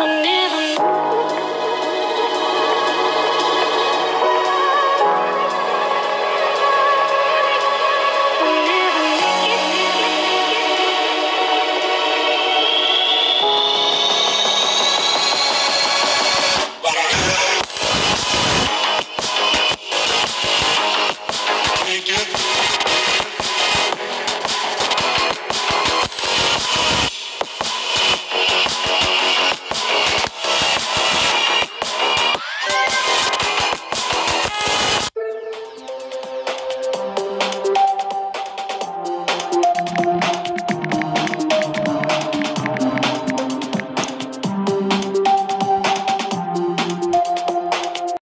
Oh, no.